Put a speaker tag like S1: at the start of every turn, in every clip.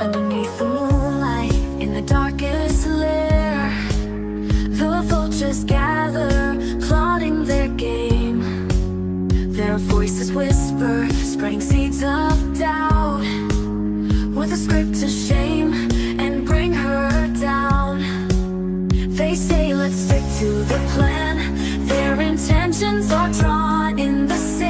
S1: Underneath the moonlight, in the darkest lair, the vultures gather, plotting their game. Their voices whisper, spreading seeds of doubt, with a script to shame and bring her down. They say let's stick to the plan. Their intentions are drawn in the sand.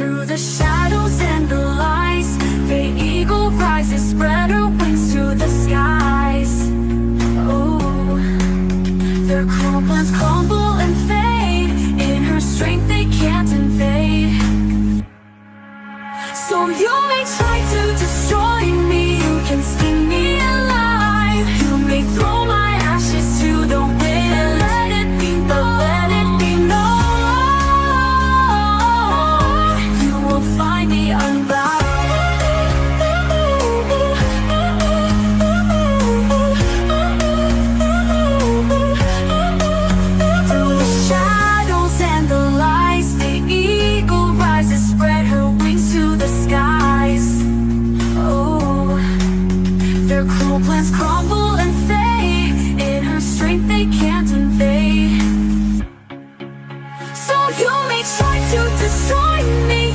S1: Through the shadows and the the eagle rises, her wings the skies. Oh, their cruel plans crumble and fade. In her strength, they can't invade. So you may try to destroy can sting me. Cruel plans crumble and fade. In her strength they can't invade. So you may try to destroy me.